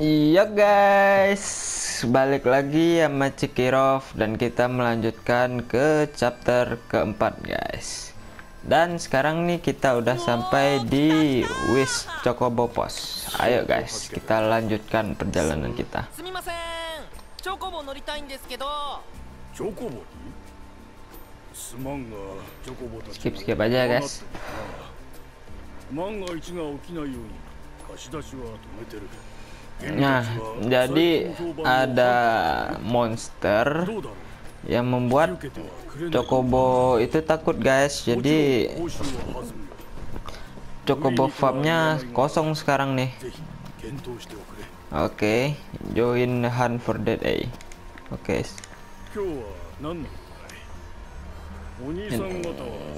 Iya guys, balik lagi sama Cikirov dan kita melanjutkan ke chapter keempat guys. Dan sekarang nih kita udah sampai di Wish Chocobo Pos. Ayo guys, kita lanjutkan perjalanan kita. すみませんチョコボ乗りたいんですけどチョコボにすまんがチョコボたち Skip skip aja ya guys. 万が一が起きないように Nah, jadi ada monster yang membuat Chocobo itu takut guys. Jadi Chocobo farmnya kosong sekarang nih. Oke, okay. join the hunt for dead A. Oke. Okay.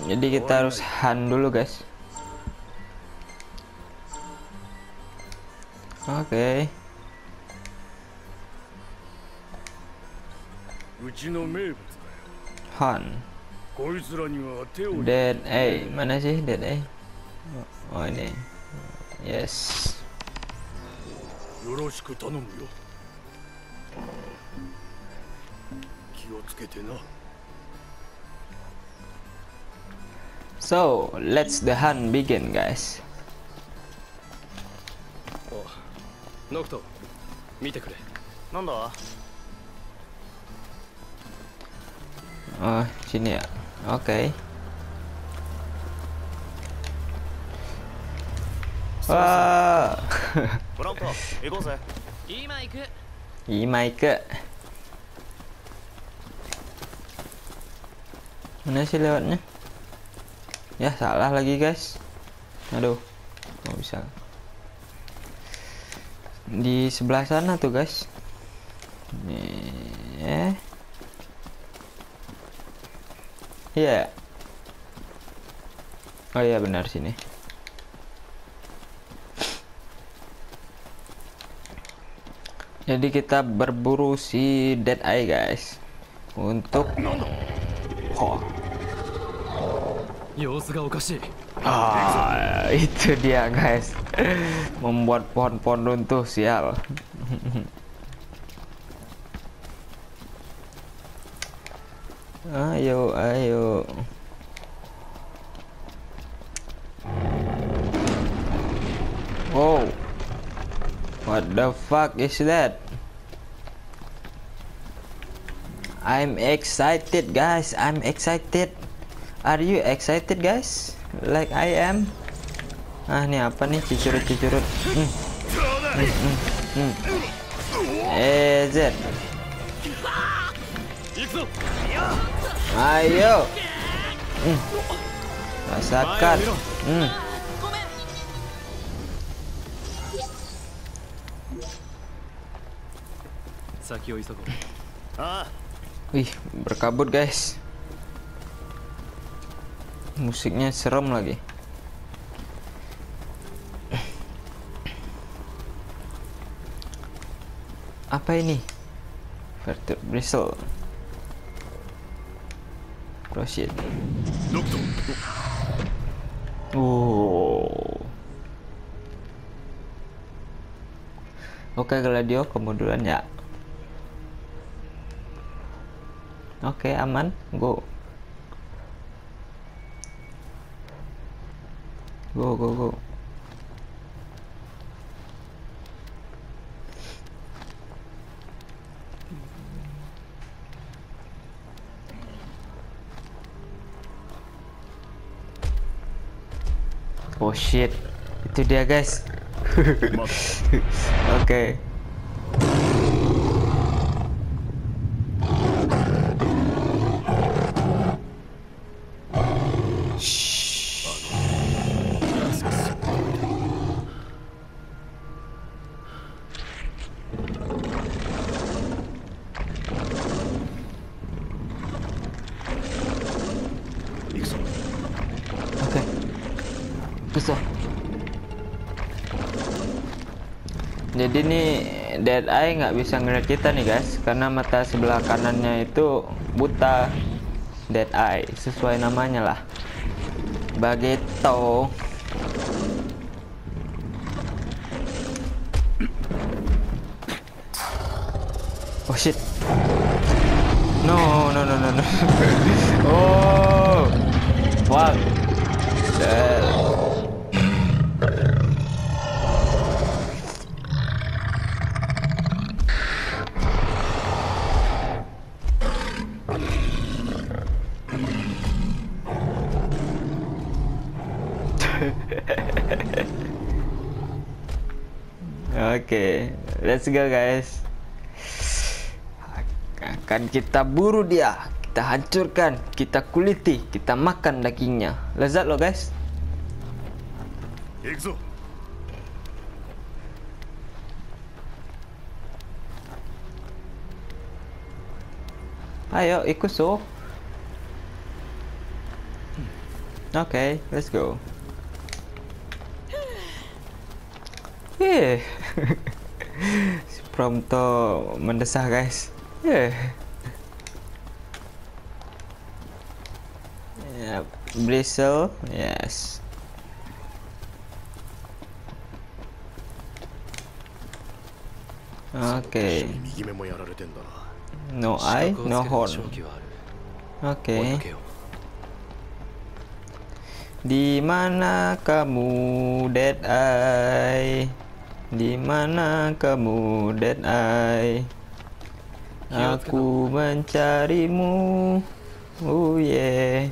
Jadi kita harus hunt dulu guys. Oke, うちの名物だよ hunt こいつらには手を dead A. Mana sih dead A? Oh ini. Yes. よろしく頼むよ気をつけてな So let's the hunt begin guys. ノクト見てくれなんだ Oh sini ya. Oke. Wah. トランプ行こうぜ今行く Ima ke Mana sih lewatnya? Ya salah lagi guys. Aduh, nggak bisa. di sebelah sana tuh guys. Ya yeah. oh ya yeah, benar sini. Jadi kita berburu si dead eye guys. Untuk oh. ah itu dia guys. membuat pohon-pohon runtuh sial. Ayo ayo. Wow. What the fuck is that? I'm excited guys. I'm excited. Are you excited guys? Like I am? ah ini apa nih cicurut cicurut hmm. Hmm, hmm, hmm. eh Z ayo hmm. rasakan hmm. Wih, berkabut guys. Musiknya serem lagi. apa ini vertebral bristle Proceed. Oh. Oke okay, Gladio kemunduran ya. Oke aman, go. Go go go. Oh shit, itu dia guys. Oke. Oke. jadi nih dead eye nggak bisa ngeliat kita nih guys. Karena mata sebelah kanannya itu buta. Dead eye sesuai namanya lah. Bagito oh shit. No no no no no. Oh. Wow uh, Let's go guys. Akan kita buru dia, kita hancurkan, kita kuliti, kita makan dagingnya. Lezat lo guys. Ikzo. Ayo ikut so. Okay, let's go. Yeah. prom to mendesah guys. Ya, yeah. Yep. Bristle, yes. Okay. No eye, no horn. Okay. Di mana kamu, Dead Eye? Di mana kamu dead eye? Aku mencarimu. Oh yeah.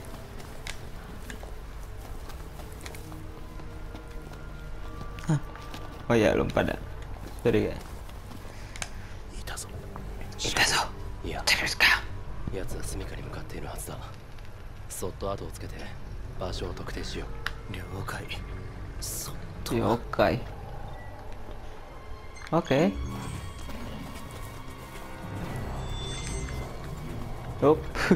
Hah. Oh ya lompat dah. Sorry guys. いたぞ Kita so. いや.奴は住処に向かっているはずだそっと後をつけて場所を特定しよう了解そっと Yokai. Oke. Up.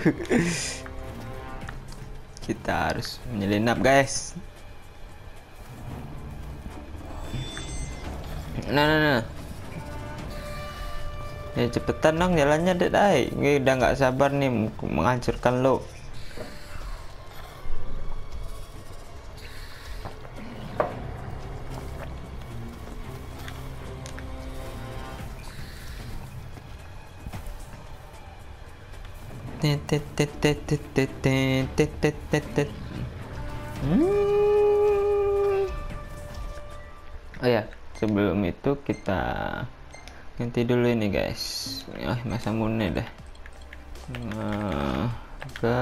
Kita harus menyelinap, guys. Nah, nah, nah. Ya cepetan dong jalannya, Dek. Dai. Gue udah nggak sabar nih menghancurkan lo. Hmm. Oh ya, sebelum itu kita ganti dulu ini guys. Ah, masa murni deh. Nah, ke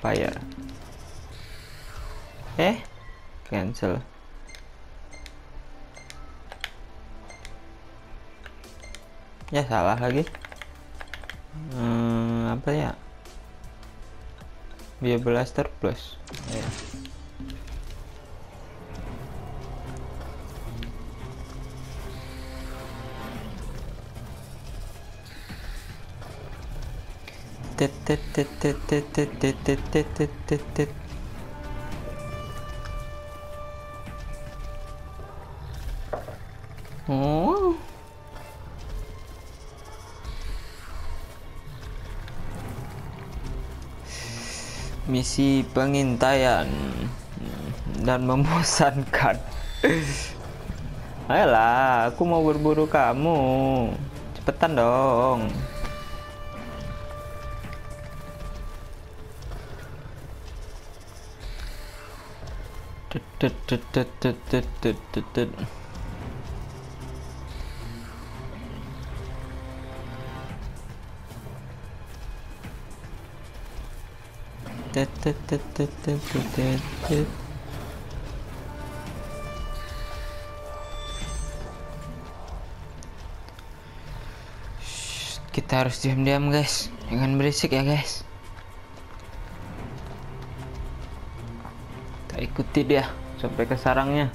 fire. Eh, cancel. Ya salah lagi. Hmm, apa ya? Bio blaster plus. Ya. Tit, tit, tit, tit, tit, tit, tit, tit, tit, misi pengintaian dan membosankan. Ayolah, aku mau berburu kamu. Cepetan dong. Tut, tut, tut, tut, tut, tut, tut, Kita harus diam-diam guys, jangan berisik ya guys. Kita ikuti dia sampai ke sarangnya.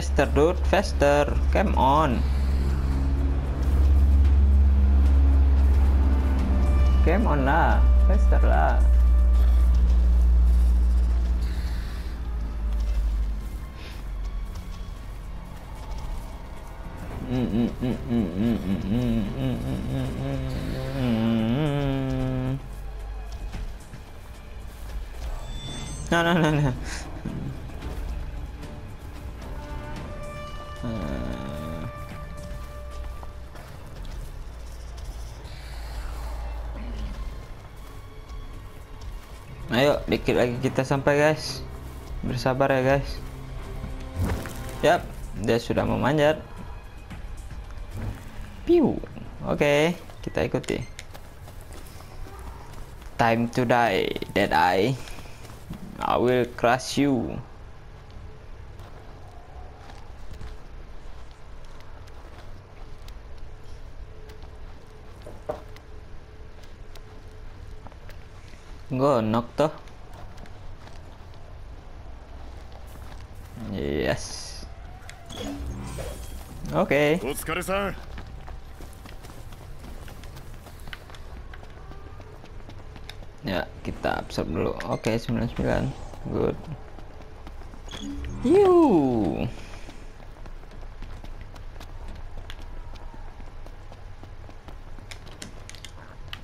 faster dude faster come on come on lah faster lah No, no, no, no. Ayo, dikit lagi kita sampai guys. Bersabar ya guys. Yap, dia sudah memanjat. Piu. Oke, kita ikuti. Time to die, dead eye. I will crush you. nggonok tuh. Yes. Oke. Okay. ya kita absorb dulu. Oke okay, 99 good. You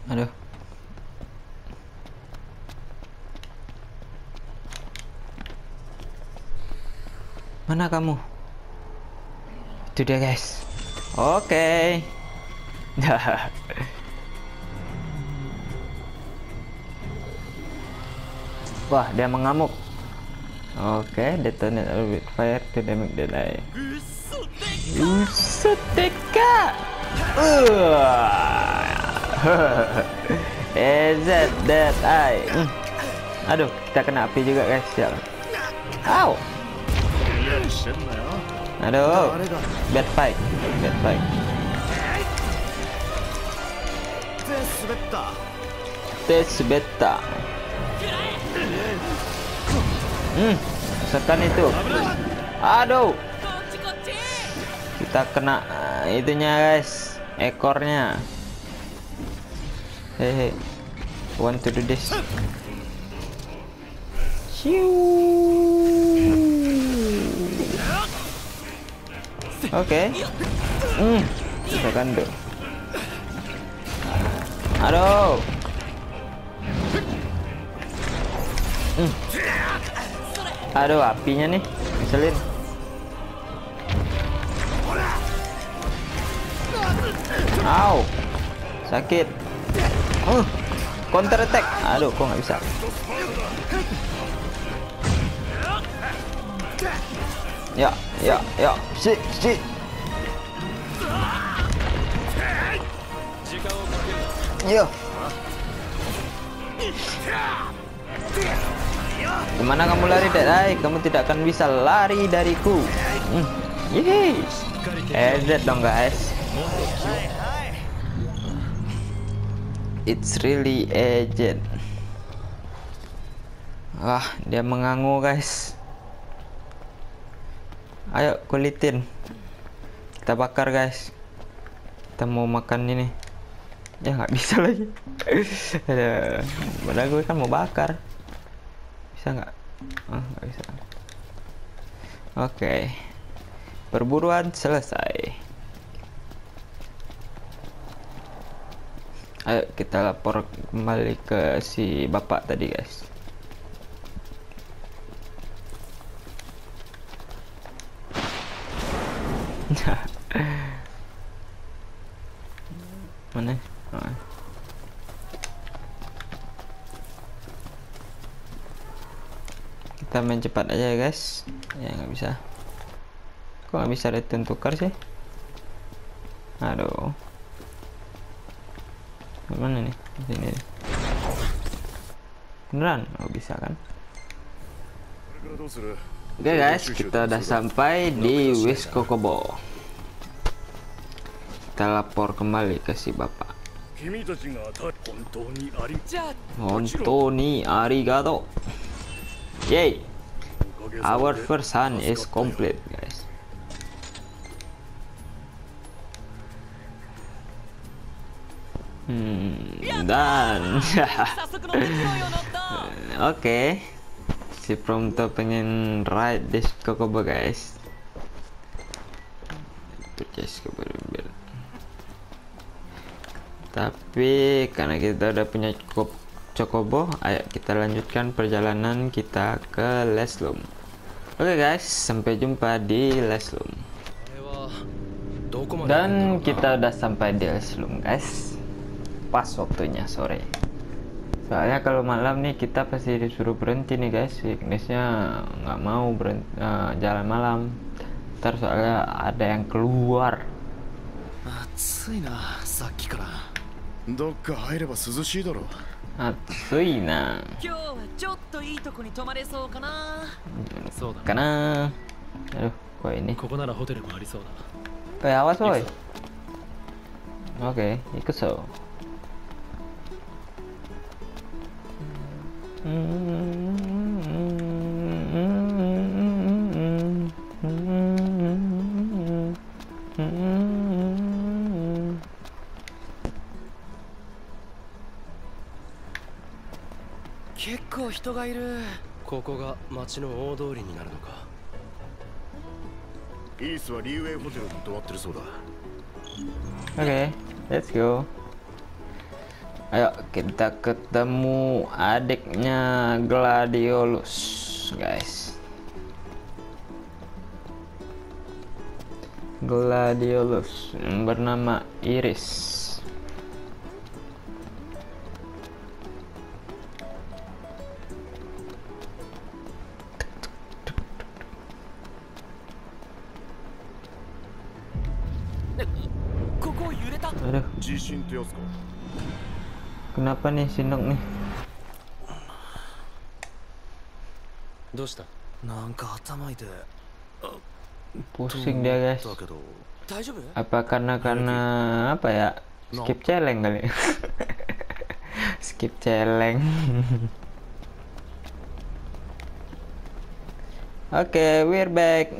aduh. Mana kamu? Itu dia, guys. Oke. Wah, dia mengamuk. Oke, detonate a with fire to damage the eye. Buset deka. EZ that eye. Hmm. Aduh, kita kena api juga guys. Ya. Ow. Aduh, bad fight, bad fight. Tetsubeta. Hmm, sekan itu. Aduh. Kita kena eh, itunya, guys. Ekornya. Hehe. Want to do this. Shoo. Oke. Hmm, sekan tuh. Aduh. Hmm. Aduh, apinya nih. Ngeselin. Au. Sakit. Uh. Counter attack. Aduh, kok nggak bisa. Ya, ya, ya. Si, si. Yo. Gimana kamu lari, Deadeye? Kamu tidak akan bisa lari dariku. Hmm. Yeay. Dong, guys. It's really agent. Wah, dia mengangu, guys. Ayo, kulitin. Kita bakar, guys. Kita mau makan ini. Ya, nggak bisa lagi. Ada. Padahal gue kan mau bakar. Bisa nggak? Oh, nggak bisa. Oke. Perburuan selesai. Ayo kita lapor kembali ke si bapak tadi guys. Mana? Oh. Kita main cepat aja ya guys. Ya nggak bisa. Kok nggak bisa return tukar sih? Aduh. Mana nih? Sini. nih. Beneran? Oh bisa kan? これからどうする Oke okay guys, kita udah sampai di Wiskokobo. Kita lapor kembali ke si bapak. Hontoni arigato. Yay! Our first son is complete, guys. Hmm, dan oke. okay si prompto pengen ride this kokobo guys itu guys tapi karena kita udah punya cukup cokobo ayo kita lanjutkan perjalanan kita ke Leslum. Oke okay guys, sampai jumpa di Leslum. Dan kita udah sampai di Leslum guys. Pas waktunya sore soalnya kalau malam nih kita pasti disuruh berhenti nih guys Ignisnya nggak mau berhenti, jalan malam ntar soalnya ada yang keluar 暑いなさっきからどっか入れば涼しいだろう 暑いな今日はちょっといいとこに泊まれそうかなそうだ karena aduh kok ini ここならホテルもありそうだ eh awas woi oke ikut so 結構人がいる。ここが街の大通りになるのか。イースはリーウェイホテルに泊まってるそうだ。Oke, let's go. Ayo kita ketemu adiknya Gladiolus, guys. Gladiolus yang bernama Iris. Aduh kenapa nih Sinok nih? どうしたなんか頭痛い Pusing dia guys. だけど大丈夫 Apa karena karena apa ya? Skip celeng kali. Skip celeng. Oke, we're back.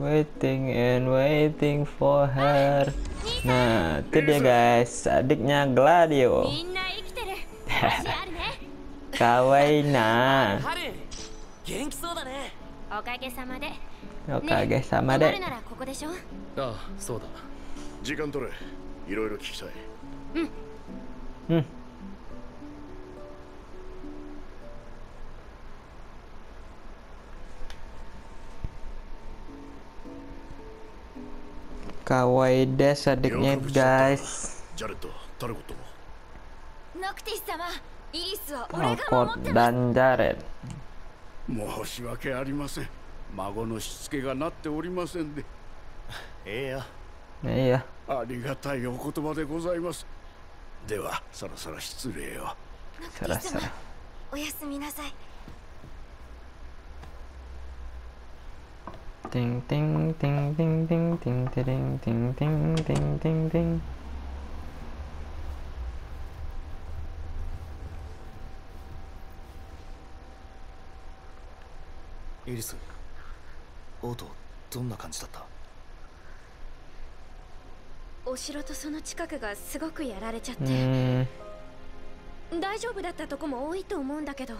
waiting and waiting for her. Nah itu dia guys. Adiknya Gladio. Kawaii na Okage sama deh oke sama deh hmm. 守ってます dan Jared. 申し訳ありません孫のしつけがなっておりませんでええや Iya. ありがたいお言葉でございますではそろそろ失礼をノクティス様 Serah-serah. おやすみなさい Ting ting ting ting ting ting ting ting ting ting ting ting. イリスオートどんな感じだったお城とその近くがすごくやられちゃって、大丈夫だったとこも多いと思うんだけど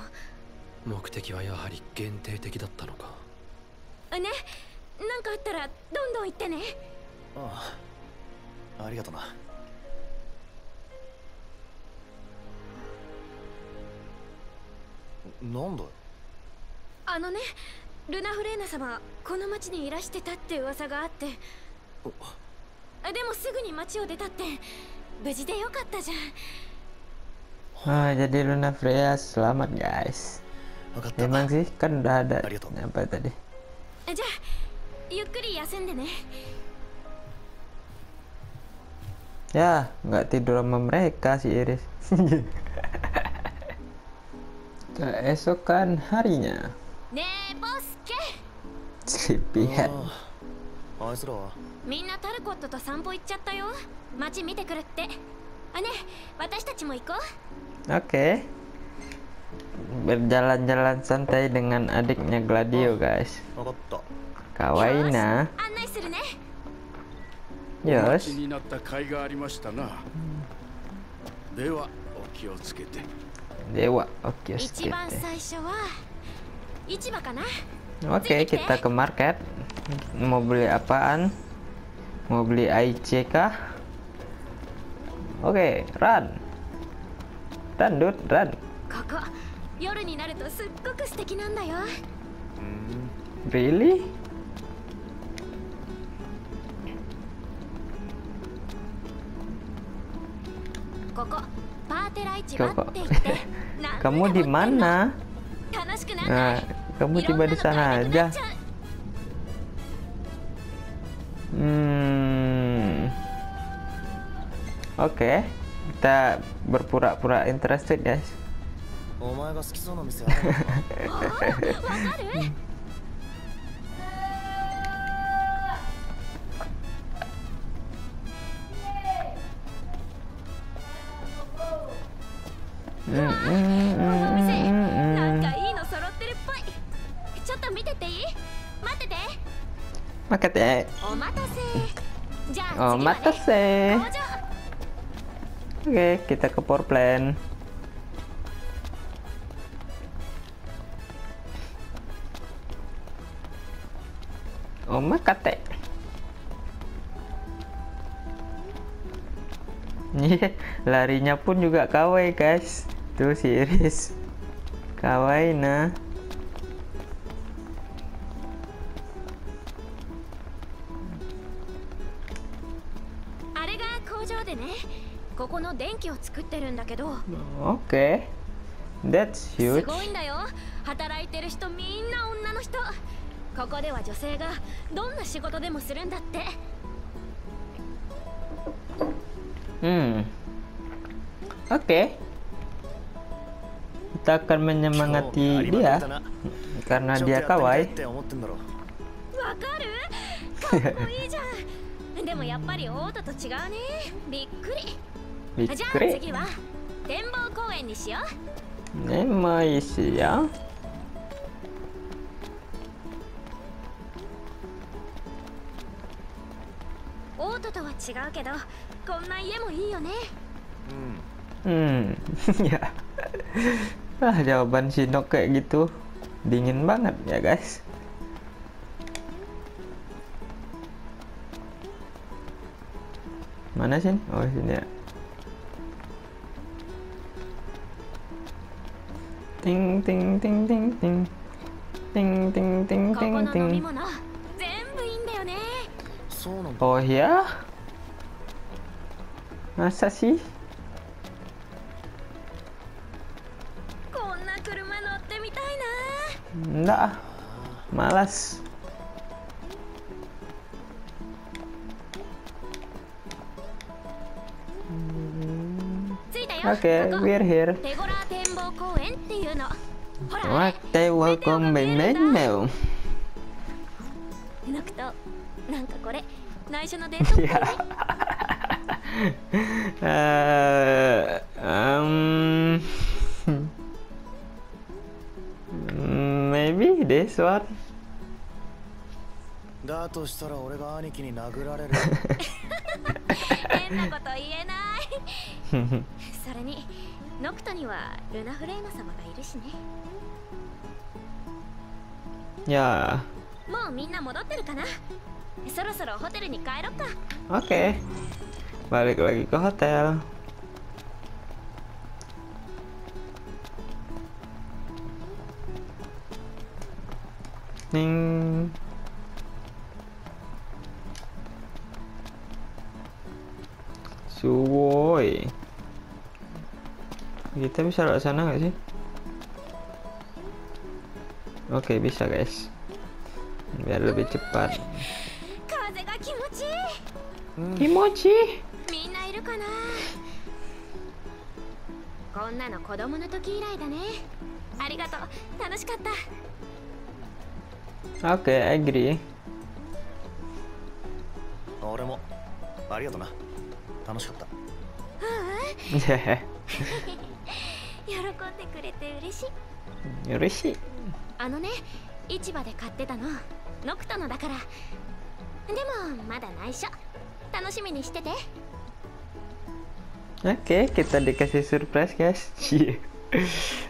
目的はやはり限定的だったのかねなんかあったらどんどん言ってね。ああありがとな。なんだあのねルナフレーナ様この町にいらしてたって噂があって。あでもすぐに町を出たって無事でよかったじゃん。Ah, jadi Luna Freya selamat guys. 分かった。Emang sih kan udah ada apa tadi? じゃあゆっくり休んでね。Ya, nggak tidur sama mereka si Iris. Keesokan harinya, ねえボスケ Sleepyhead. ああいつらはみんなタルコットと散歩行っちゃったよ。街見てくるって。あね私たちも行こう。Oke. berjalan-jalan santai dengan adiknya Gladio guys. Kawaina. Yos. Dewa okiyotsukete Dewa okiyotsukete Oke kita ke market. Mau beli apaan? Mau beli IC kah Oke run. Run dude run 夜になるとすっごく素敵なんだよ Really? Koko, Patera Ichiba Koko.って言って何 Kamu di mana? 楽しくなん Nah, ない kamu いろん tiba な di の sana 買いたくな aja. っちゃう Hmm. Oke, kita berpura-pura interested, guys. お前が好きそうな店あるのか？わかる Hmm, hmm, この hmm, 店 hmm, なん。hmm. かいいの揃ってるっぽいちょっと見てていい待ってて Paket お待たせじゃ Oh, あ次はね matase. 工場 Oke, kita ke power plant. larinya pun juga kawaii, guys. Tuh si Iris. Kawaii nah. あれが工場でねここの電気を作ってるんだけど Oke. That's す huge. ごいんだよ働いてる人みんな女の人ここでは女性がどんな仕事でもするんだって Hmm. Oke. Okay. Kita akan menyemangati dia karena dia kawaii. でもやっぱりオーと違うねびっくりびっくり次は展望公園にしよういしオートとは違うけどこんな家もいいよねうん Hmm, ya. Nah, jawaban Shinok kayak gitu. Dingin banget ya, guys. Mana sih? Oh, sini ya. Ting ting ting ting ting. Ting ting ting ting ting. Oh ya? Masa sih? enggak ah malas Oke, we're here. What they welcome me menu. yeah. Uh, um. Maybe this one. だとしたら俺が兄貴に殴られる変なこと言えない それにノクトにはルナフレーナ様がいるしね ya, もうみんな戻ってるかなそろそろホテルに帰ろっか oke. Balik lagi ke hotel. Ning. Suwoi. Kita bisa lewat sana nggak sih? Oke, bisa guys. Biar lebih cepat. 風が気持ちい Kimochi. いみんないるかなこんなの子供の時以来だねありがとう楽しかった Oke, agree. 俺もありがとな楽しかった.喜んでくれて嬉しい嬉しい。あのね市場で買ってたのノクトのだからでもまだ内緒楽しみにしてて Oke, kita dikasih surprise guys.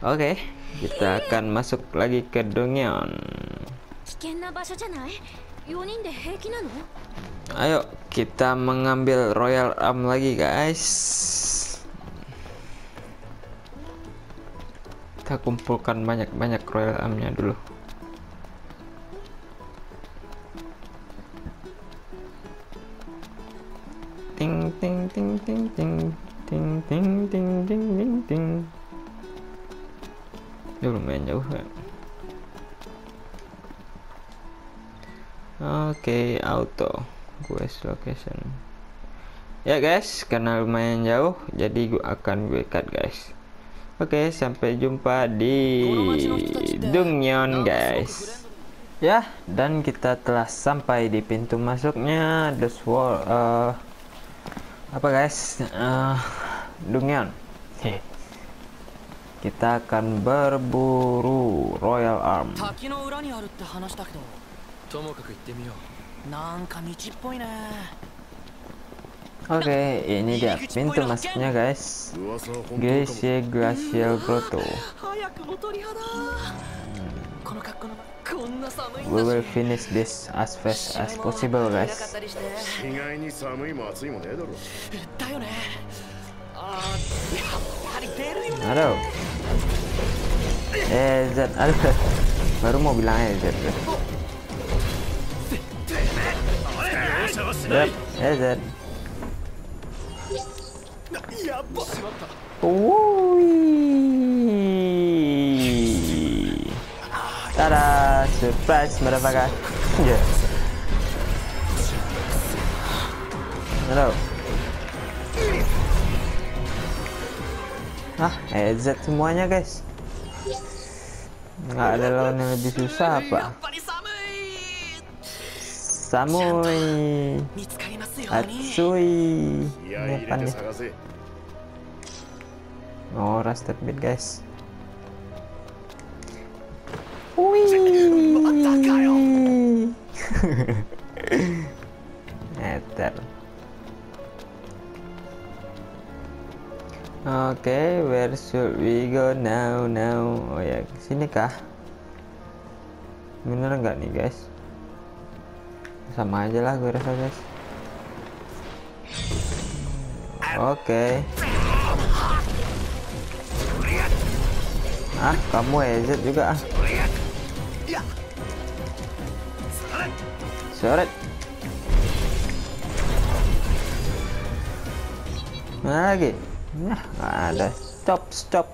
Oke, kita akan masuk lagi ke Dongyeon. Ayo, kita mengambil Royal Arm lagi, guys. Kita kumpulkan banyak-banyak Royal Armnya dulu. Ting ting ting ting ting ting ting ting ting ting. ting. Dia lumayan jauh kan. Oke, auto quest location. Ya guys, karena lumayan jauh, jadi gue akan gue cut guys. Oke, sampai jumpa di Dungyeon guys. Ya, dan kita telah sampai di pintu masuknya The Sword. eh, apa guys? Eh, Dungyeon. Heh. Kita akan berburu Royal Arm. Oke, okay, ini dia pintu masuknya guys. Glacier Glacial Grotto. We will finish this as fast as possible guys. Aduh. Eh Z. Baru mau bilang eh Z. Z, eh Z. Tada, surprise motherfucker. Yeah. Aduh. ah ez semuanya guys. Nggak ada lawan yang lebih susah apa? Samui. Atsui. Depan nih? Oh rusted bit guys. Wih. Eter. Oke, where should we go now? Now, oh ya, sini kah? Bener nggak nih guys? Sama aja lah gue rasa guys. Oke. Ah, kamu EZ juga ah. Sore. Mana lagi? Nah, ada. Stop, stop.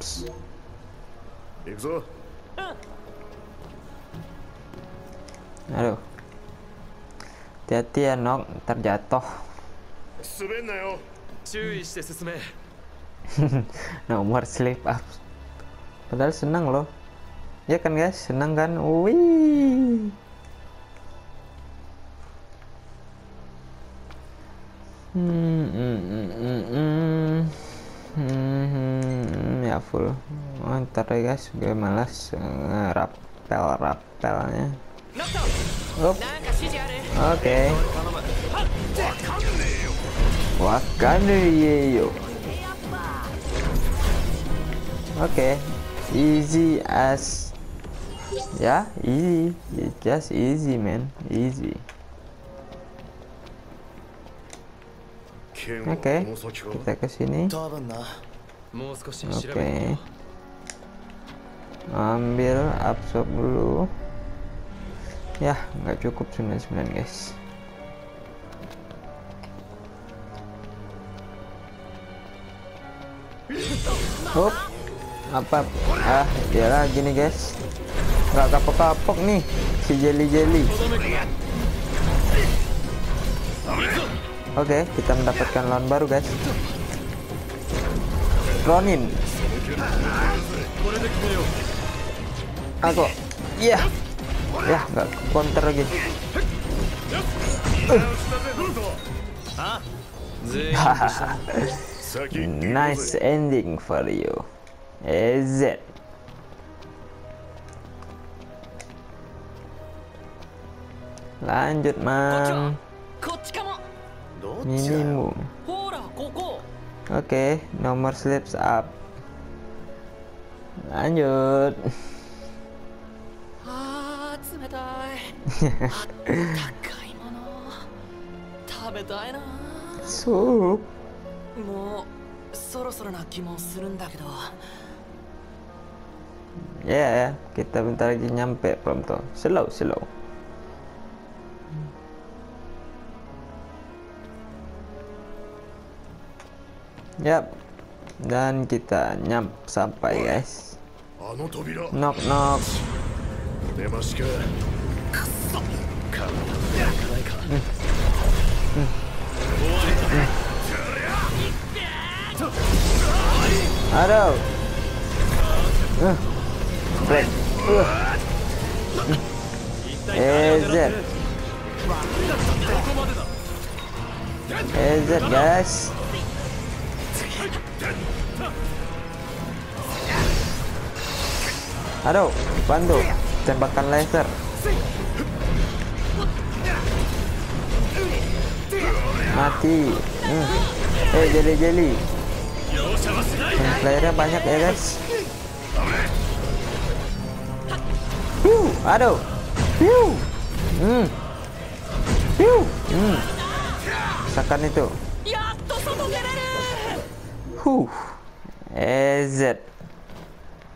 Aduh. Hati-hati ya, Nok. Ntar jatuh. no more sleep up. Padahal senang loh. Ya kan guys, senang kan? Wih. Hmm, hmm, hmm. Ya, full. Oh, ntar ya guys gue malas eh, ngerapel rapelnya oke. Okay. yeyo oke. Easy as. Ya easy. It just easy man. Easy. Oke. Okay. kita ke sini. Oke. Okay. Ambil absorb dulu. Ya, nggak cukup 99, guys. Hop. Apa? Ah, dia lagi nih, guys. Nggak kapok-kapok nih si jelly-jelly. Oke, okay, kita mendapatkan lawan baru, guys. Ronin aku? Iya. Ya, nggak counter lagi. Nice ending for you. Is it? Lanjut mang minimum ほらここ Oke, nomor slips up. Lanjut. あー冷たいあったかいもの食べたいな Sup. もうそろそろな気もするんだけど Ya, ya, kita bentar lagi nyampe Prompto. Slow, slow. Yap. Dan kita nyamp sampai guys. Knock knock. Aduh. Break. EZ. EZ guys. Aduh, bantu tembakan laser. Mati. Hmm. Eh, jeli-jeli. Hmm, playernya banyak ya, guys. Piu, aduh. Piu. Hmm. Piu. Hmm. Sakan itu. Huh. Eh, EZ.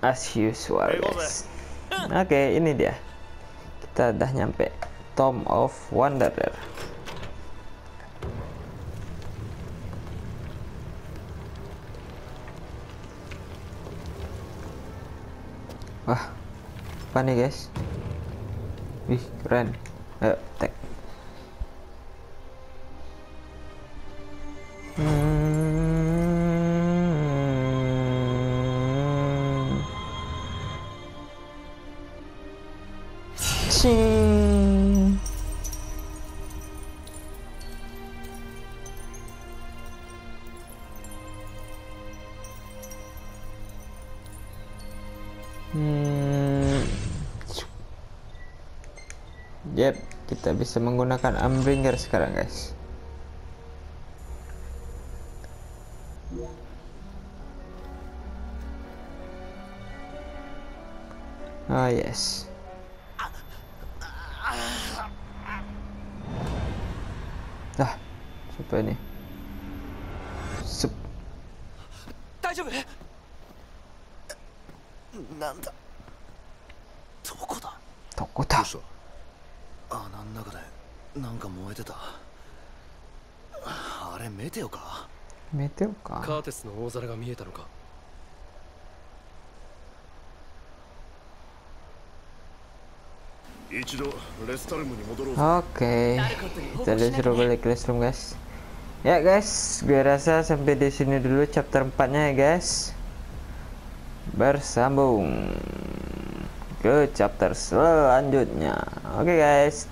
As usual guys. Oke, ini dia. Kita udah nyampe Tomb of Wanderer. Wah, apa nih guys? Wih, keren. Ayo, tag. bisa menggunakan Umbringer sekarang, guys. Oh yes. Ah, siapa ini? Sup, 大丈夫なんだどこだ toko tak? 穴の中で なんか燃えてたあれメテオか Meteo カ kah? ーテスの大皿が見えたのか一度レスタルムに戻ろうぜ Oke, kita disuruh balik classroom guys. Ya guys, gue rasa sampai di sini dulu chapter 4-nya ya guys. Bersambung ke chapter selanjutnya. Oke guys,